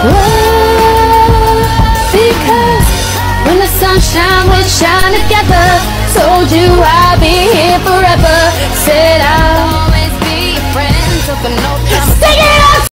Because when the sunshine we shine together, told you I'd be here forever. Said I'll always be a friend, took a note.